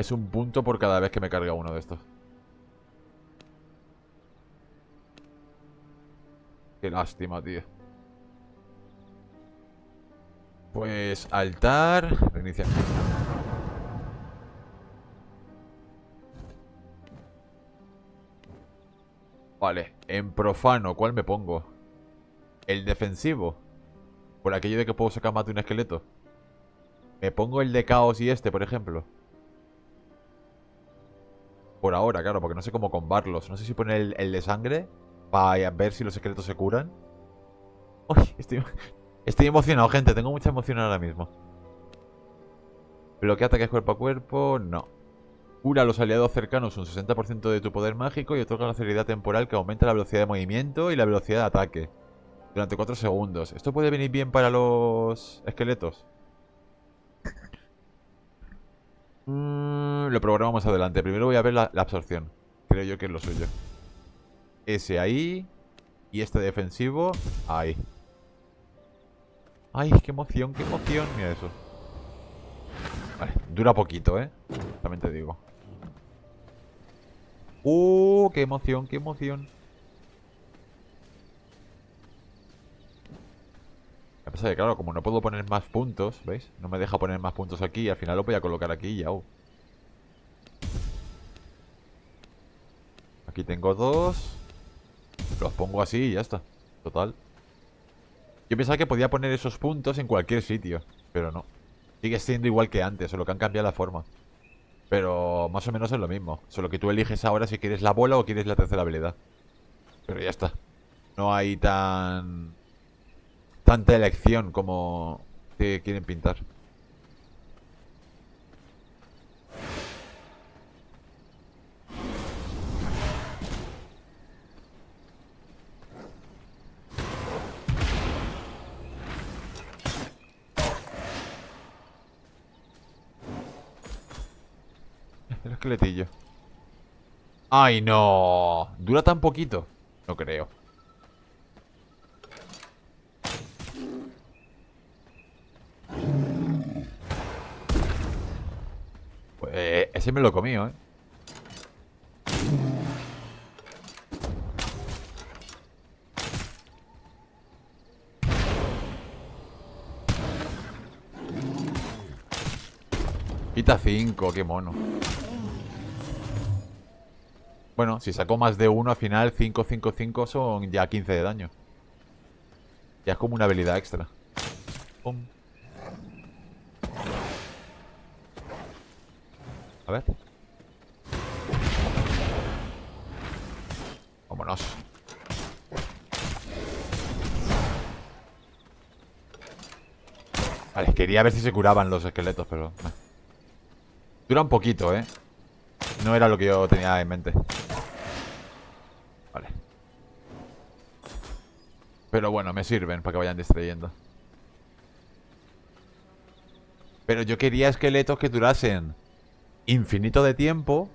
Speaker 1: Es un punto por cada vez que me carga uno de estos. Qué lástima, tío. Pues altar, reiniciar. Vale, en profano, ¿cuál me pongo? El defensivo. Por aquello de que puedo sacar más de un esqueleto. Me pongo el de caos y este, por ejemplo. Por ahora, claro, porque no sé cómo combarlos. No sé si poner el, de sangre para ver si los secretos se curan. Uy, estoy, estoy emocionado, gente. Tengo mucha emoción ahora mismo. Bloquea ataques cuerpo a cuerpo. No. Cura a los aliados cercanos un 60% de tu poder mágico y otorga una celeridad temporal que aumenta la velocidad de movimiento y la velocidad de ataque. Durante 4 segundos. ¿Esto puede venir bien para los esqueletos? Lo programamos adelante. Primero voy a ver la, absorción. Creo yo que es lo suyo. Ese ahí. Y este defensivo. Ahí. Ay, qué emoción, qué emoción. Mira eso. Vale, dura poquito, ¿eh? También te digo. ¡Uh! ¡Qué emoción, qué emoción! Lo que pasa es que, claro, como no puedo poner más puntos, ¿veis? No me deja poner más puntos aquí al final lo voy a colocar aquí y ya. Tengo dos. Los pongo así y ya está. Total. Yo pensaba que podía poner esos puntos en cualquier sitio, pero no. Sigue siendo igual que antes, solo que han cambiado la forma. Pero más o menos es lo mismo. Solo que tú eliges ahora si quieres la bola o quieres la tercera habilidad. Pero ya está. No hay tan... Tanta elección como te quieren pintar. El esqueletillo. ¡Ay, no! ¿Dura tan poquito? No creo. Pues ese me lo comido, ¿eh? Quita 5, qué mono. Bueno, si saco más de uno al final, 5, 5, 5 son ya 15 de daño. Ya es como una habilidad extra. Pum. A ver. Vámonos. Vale, quería ver si se curaban los esqueletos, pero... Dura un poquito, ¿eh? No era lo que yo tenía en mente. Pero bueno, me sirven para que vayan distrayendo. Pero yo quería esqueletos que durasen infinito de tiempo,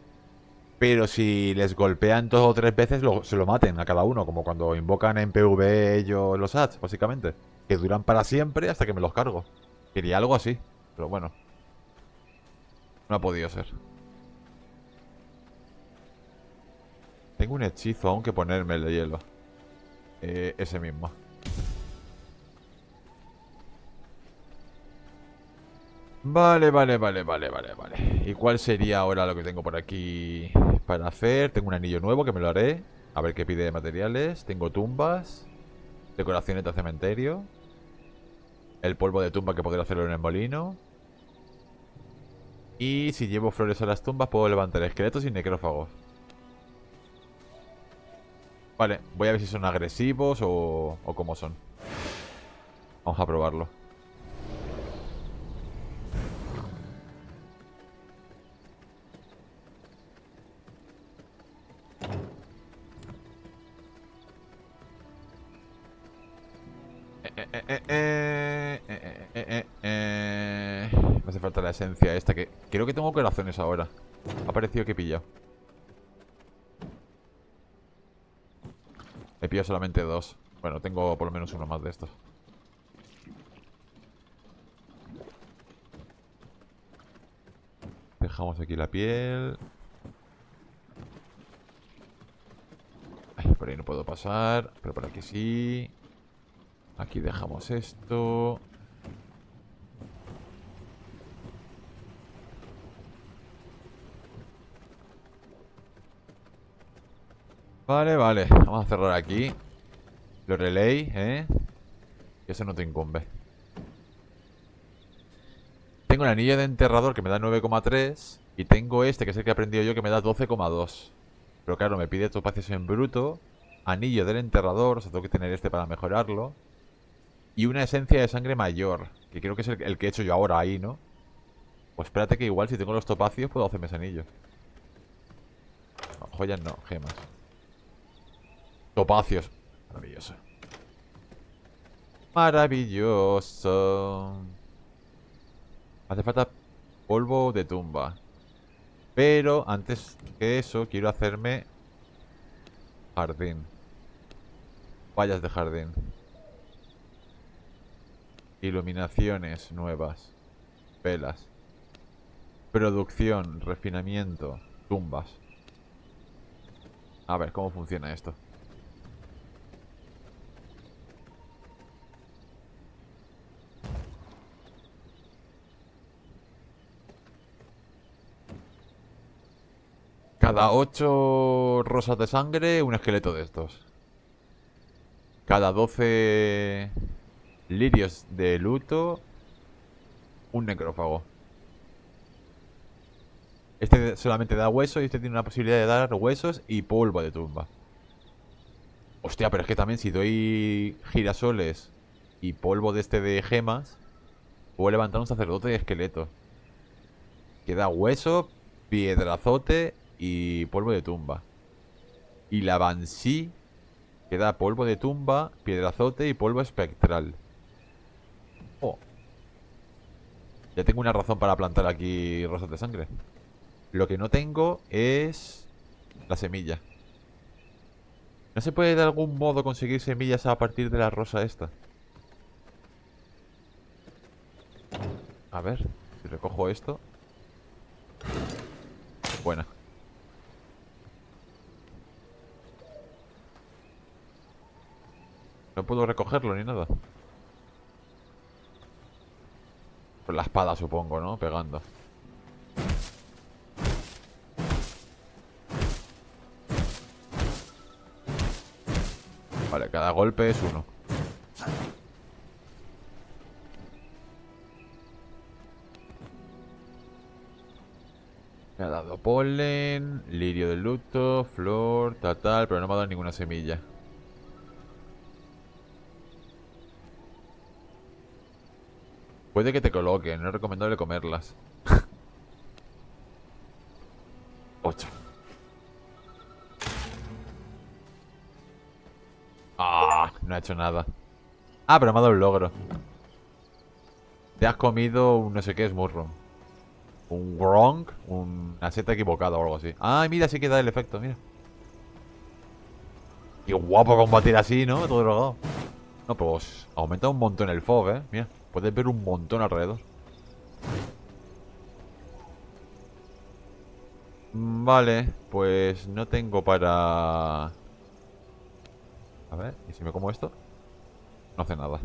Speaker 1: pero si les golpean dos o tres veces lo- se lo maten a cada uno, como cuando invocan en PvE ellos los ads, básicamente. Que duran para siempre hasta que me los cargo. Quería algo así, pero bueno. No ha podido ser. Tengo un hechizo aún que ponerme el de hielo. Eh, ese mismo. Vale, vale, vale, vale, vale, vale. ¿Y cuál sería ahora lo que tengo por aquí para hacer? Tengo un anillo nuevo que me lo haré. A ver qué pide de materiales. Tengo tumbas. Decoraciones de cementerio. El polvo de tumba que podré hacerlo en el molino. Y si llevo flores a las tumbas puedo levantar esqueletos y necrófagos. Vale, voy a ver si son agresivos o, cómo son. Vamos a probarlo. Me hace falta la esencia esta que... Creo que tengo corazones ahora. Ha parecido que he pillado. Solamente dos. Bueno, tengo por lo menos uno más de estos. Dejamos aquí la piel. Por ahí no puedo pasar, pero por aquí sí. Aquí dejamos esto. Vale, vale. Vamos a cerrar aquí. Lo relay, ¿eh? Que eso no te incumbe. Tengo el anillo de enterrador que me da 9,3. Y tengo este, que es el que he aprendido yo, que me da 12,2. Pero claro, me pide topacios en bruto. Anillo del enterrador, o sea, tengo que tener este para mejorarlo. Y una esencia de sangre mayor, que creo que es el, que he hecho yo ahora ahí, ¿no? Pues espérate que igual si tengo los topacios puedo hacerme ese anillo. Joyas no, gemas. Topacios. Maravilloso. Maravilloso. Hace falta polvo de tumba. Pero antes que eso quiero hacerme jardín. Vallas de jardín. Iluminaciones nuevas. Velas. Producción, refinamiento, tumbas. A ver, ¿cómo funciona esto? Cada 8 rosas de sangre, un esqueleto de estos. Cada 12 lirios de luto, un necrófago. Este solamente da huesos y este tiene una posibilidad de dar huesos y polvo de tumba. Hostia, pero es que también si doy girasoles y polvo de este de gemas, puedo levantar un sacerdote de esqueleto. Que da hueso, piedrazote y polvo de tumba. Y la Banshee, que da polvo de tumba, piedrazote y polvo espectral. Oh. Ya tengo una razón para plantar aquí rosas de sangre. Lo que no tengo es la semilla. ¿No se puede de algún modo conseguir semillas a partir de la rosa esta? A ver, si recojo esto. Buena. No puedo recogerlo ni nada. Pues la espada supongo, ¿no? Pegando. Vale, cada golpe es uno. Me ha dado polen, lirio de luto, flor, tal, tal, pero no me ha dado ninguna semilla. Puede que te coloquen, no es recomendable comerlas. 8. Ah, no ha hecho nada. Ah, pero me ha dado un logro. Te has comido un no sé qué es murro. Un wrong, una seta equivocada o algo así. Ah, mira, sí que da el efecto, mira. Qué guapo combatir así, ¿no? Todo drogado. No, pues aumenta un montón el fog, ¿eh? Mira, puedes ver un montón alrededor. Vale, pues no tengo para... A ver, ¿y si me como esto? No hace nada.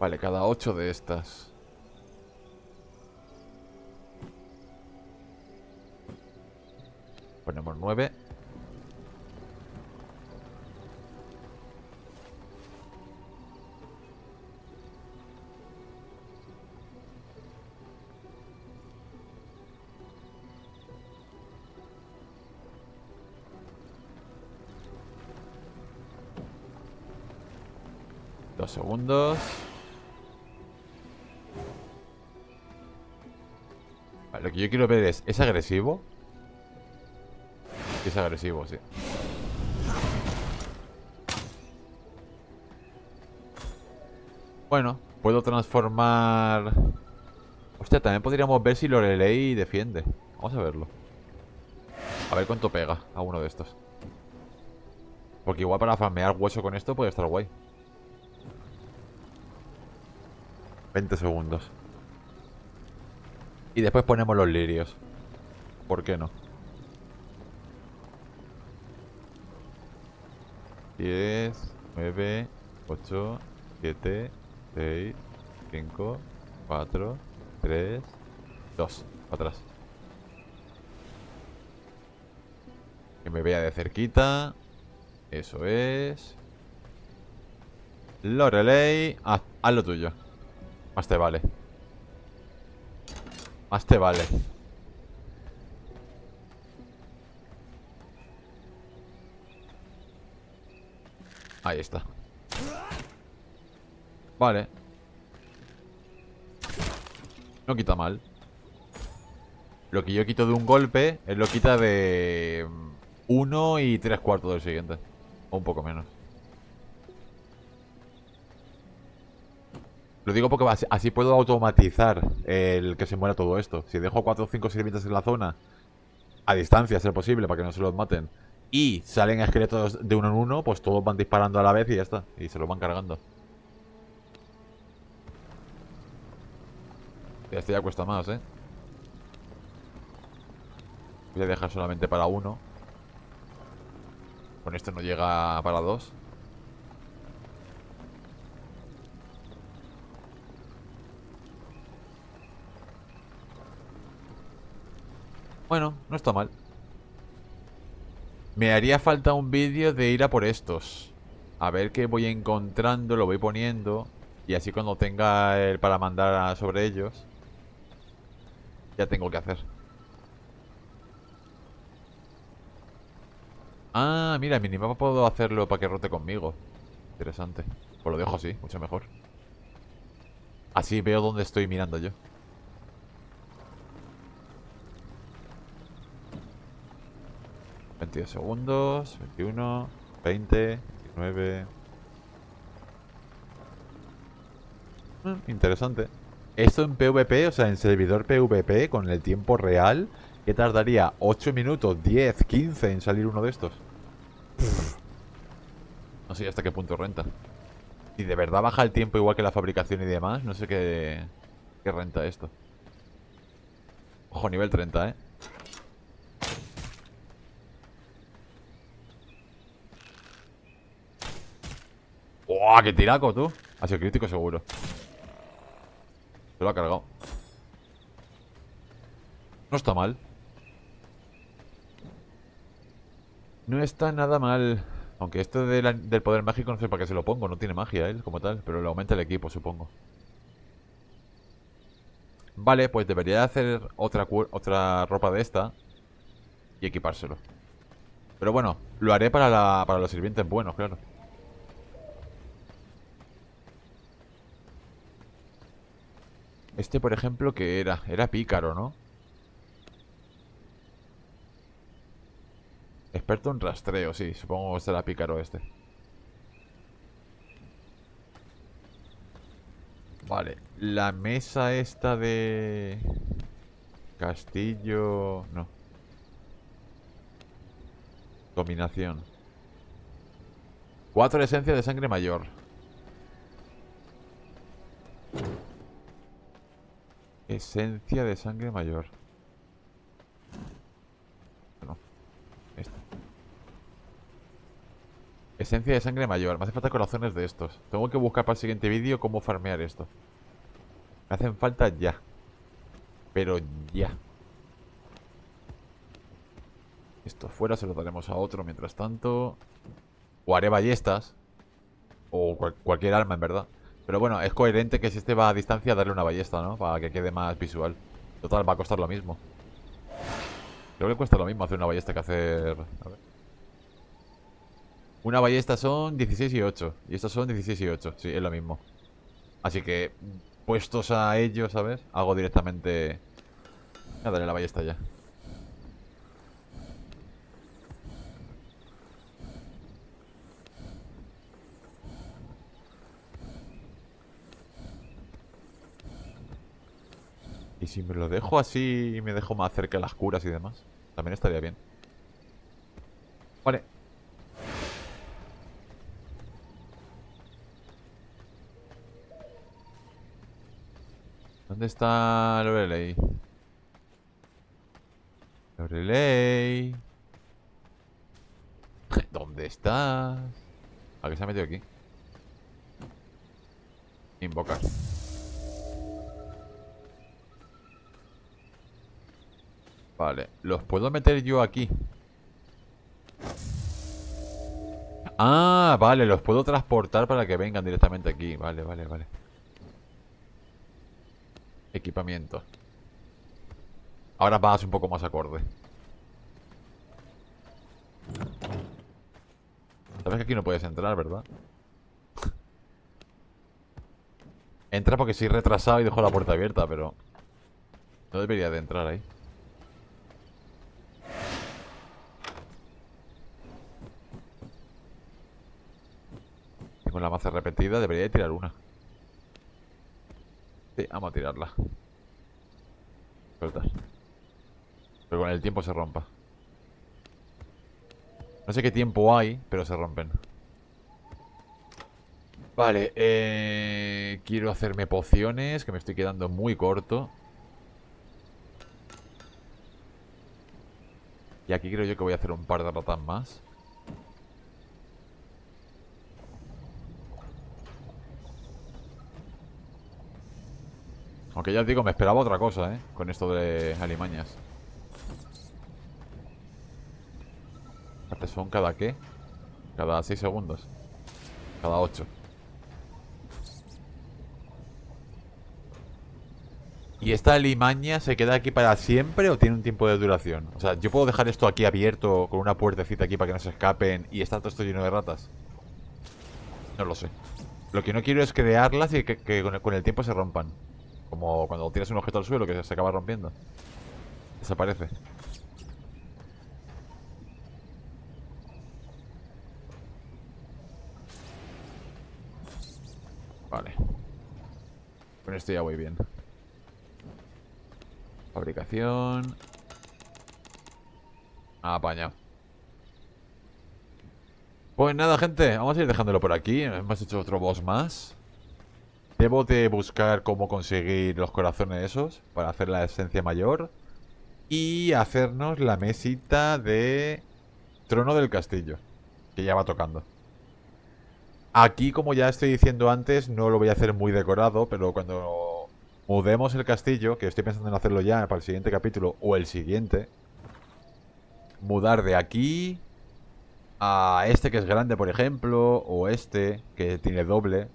Speaker 1: Vale, cada ocho de estas. Ponemos nueve. Vale, lo que yo quiero ver es, ¿es agresivo? Es agresivo, sí. Bueno, puedo transformar... Hostia, también podríamos ver si Lorelei defiende. Vamos a verlo. A ver cuánto pega a uno de estos. Porque igual para farmear hueso con esto puede estar guay. 20 segundos. Y después ponemos los lirios. ¿Por qué no? 10, 9, 8, 7, 6, 5, 4, 3, 2. Atrás. Que me vea de cerquita. Eso es. Lorelei. Haz, haz lo tuyo. Más te vale. Más te vale. Ahí está. Vale. No quita mal. Lo que yo quito de un golpe, él lo quita de... mm, Uno y tres cuartos del siguiente. O un poco menos. Lo digo porque así, puedo automatizar el que se muera todo esto. Si dejo 4 o 5 sirvientes en la zona, a distancia, ser posible, para que no se los maten, y salen esqueletos de uno en uno, pues todos van disparando a la vez y ya está. Y se los van cargando. Este ya cuesta más, ¿eh? Voy a dejar solamente para uno. Con este no llega para dos. Bueno, no está mal. Me haría falta un vídeo de ir a por estos. A ver qué voy encontrando, lo voy poniendo. Y así cuando tenga el para mandar sobre ellos, ya tengo que hacer. Ah, mira, minimapa puedo hacerlo para que rote conmigo. Interesante. Pues lo dejo así, mucho mejor. Así veo dónde estoy mirando yo. Veintidós segundos, 21, 20, 19. Mm, interesante. Esto en PvP, o sea, en servidor PvP, con el tiempo real, que tardaría 8 minutos, 10, 15 en salir uno de estos. No sé hasta qué punto renta. Si de verdad baja el tiempo igual que la fabricación y demás, no sé qué, qué renta esto. Ojo, nivel 30, ¿eh? ¡Wow! ¡Qué tiraco, tú! Ha sido crítico seguro. Se lo ha cargado. No está mal. No está nada mal. Aunque esto del poder mágico no sé para qué se lo pongo, no tiene magia él como tal, pero le aumenta el equipo, supongo. Vale, pues debería hacer otra, otra ropa de esta y equipárselo. Pero bueno, lo haré para, para los sirvientes buenos, claro. Este, por ejemplo, que era? Era pícaro, ¿no? Experto en rastreo, sí, supongo que será pícaro este. Vale, la mesa esta de... Castillo... No. Dominación. Cuatro esencias de sangre mayor. Esencia de sangre mayor. No. Esta. Esencia de sangre mayor. Me hace falta corazones de estos. Tengo que buscar para el siguiente vídeo cómo farmear esto. Me hacen falta ya. Pero ya. Esto fuera se lo daremos a otro mientras tanto. O haré ballestas. O cual- cualquier arma, en verdad. Pero bueno, es coherente que si este va a distancia darle una ballesta, ¿no? Para que quede más visual. Total, va a costar lo mismo. Creo que cuesta lo mismo hacer una ballesta que hacer... A ver. Una ballesta son 16 y 8. Y estos son 16 y 8. Sí, es lo mismo. Así que, puestos a ello, ¿sabes? Hago directamente... Voy a darle la ballesta ya. Si me lo dejo así y me dejo más cerca de las curas y demás, también estaría bien. Vale. ¿Dónde está Lorelei? Lorelei. ¿Dónde estás? ¿A qué se ha metido aquí? Invocar. Vale, los puedo meter yo aquí. Ah, vale, los puedo transportar para que vengan directamente aquí. Vale, vale, vale. Equipamiento. Ahora vas un poco más acorde. Sabes que aquí no puedes entrar, ¿verdad? Entra porque soy retrasado y dejo la puerta abierta, pero... No debería de entrar ahí. La maza repetida, debería de tirar una. Sí, vamos a tirarla. Sueltas. Pero con el tiempo se rompa. No sé qué tiempo hay, pero se rompen. Vale, eh, quiero hacerme pociones, que me estoy quedando muy corto. Y aquí creo yo que voy a hacer un par de ratas más. Aunque ya os digo, me esperaba otra cosa, ¿eh? Con esto de alimañas. Aparte, ¿Son cada qué? Cada 6 segundos. Cada 8. ¿Y esta alimaña se queda aquí para siempre o tiene un tiempo de duración? O sea, ¿yo puedo dejar esto aquí abierto con una puertecita aquí para que no se escapen y está todo esto lleno de ratas? No lo sé. Lo que no quiero es crearlas y que, con el tiempo se rompan. Como cuando tiras un objeto al suelo que se acaba rompiendo. Desaparece. Vale. Con esto ya voy bien. Fabricación. Ah, apañado. Pues nada, gente. Vamos a ir dejándolo por aquí. Hemos hecho otro boss más. Debo de buscar cómo conseguir los corazones esos para hacer la esencia mayor. Y hacernos la mesita de trono del castillo. Que ya va tocando. Aquí, como ya estoy diciendo antes, no lo voy a hacer muy decorado, pero cuando mudemos el castillo, que estoy pensando en hacerlo ya para el siguiente capítulo o el siguiente, mudar de aquí a este que es grande, por ejemplo, o este que tiene doble.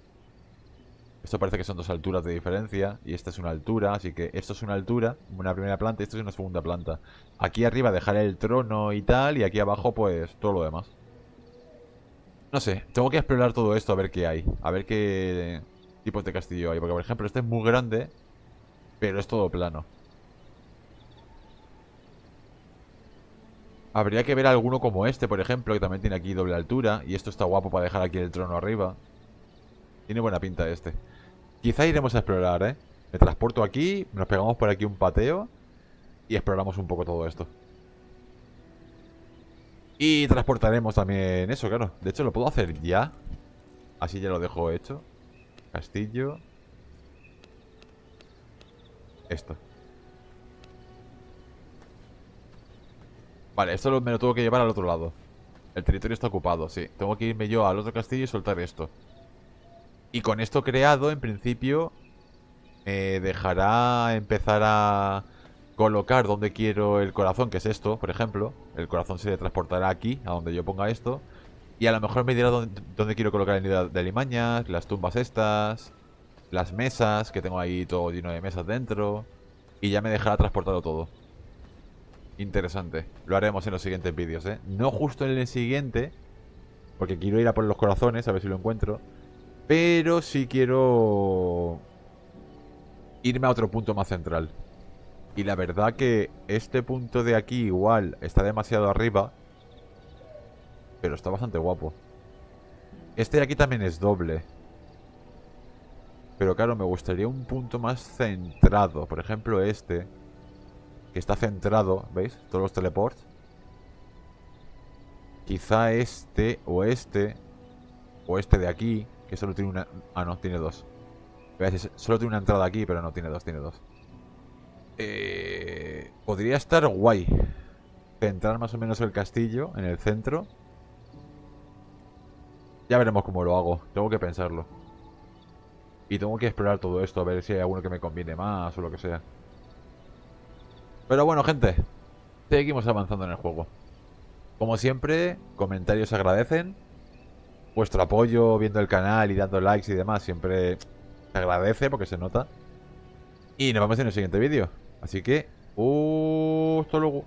Speaker 1: Esto parece que son dos alturas de diferencia y esta es una altura, así que esto es una altura, una primera planta y esto es una segunda planta. Aquí arriba dejar el trono y tal, y aquí abajo pues todo lo demás. No sé, tengo que explorar todo esto a ver qué hay, a ver qué tipos de castillo hay, porque por ejemplo este es muy grande, pero es todo plano. Habría que ver alguno como este, por ejemplo, que también tiene aquí doble altura. Y esto está guapo para dejar aquí el trono arriba. Tiene buena pinta este. Quizá iremos a explorar, ¿eh? Me transporto aquí, nos pegamos por aquí un pateo y exploramos un poco todo esto. Y transportaremos también eso, claro. De hecho, lo puedo hacer ya. Así ya lo dejo hecho. Castillo. Esto. Vale, esto me lo tengo que llevar al otro lado. El territorio está ocupado, sí. Tengo que irme yo al otro castillo y soltar esto. Y con esto creado, en principio, me dejará empezar a colocar donde quiero el corazón, que es esto, por ejemplo. El corazón se transportará aquí, a donde yo ponga esto. Y a lo mejor me dirá dónde, quiero colocar el nido de alimañas, las tumbas estas, las mesas, que tengo ahí todo lleno de mesas dentro. Y ya me dejará transportarlo todo. Interesante. Lo haremos en los siguientes vídeos, ¿eh? No justo en el siguiente, porque quiero ir a por los corazones, a ver si lo encuentro. Pero sí quiero irme a otro punto más central. Y la verdad que este punto de aquí igual está demasiado arriba. Pero está bastante guapo. Este de aquí también es doble. Pero claro, me gustaría un punto más centrado. Por ejemplo, este. Que está centrado, ¿veis? Todos los teleports. Quizá este o este. O este de aquí. Que solo tiene una... Ah, no, tiene dos. Solo tiene una entrada aquí, pero no, tiene dos, tiene dos. Eh, podría estar guay. Centrar más o menos el castillo en el centro. Ya veremos cómo lo hago. Tengo que pensarlo. Y tengo que explorar todo esto, a ver si hay alguno que me conviene más o lo que sea. Pero bueno, gente. Seguimos avanzando en el juego. Como siempre, comentarios agradecen. Vuestro apoyo viendo el canal y dando likes y demás siempre se agradece porque se nota. Y nos vemos en el siguiente vídeo. Así que, hasta luego.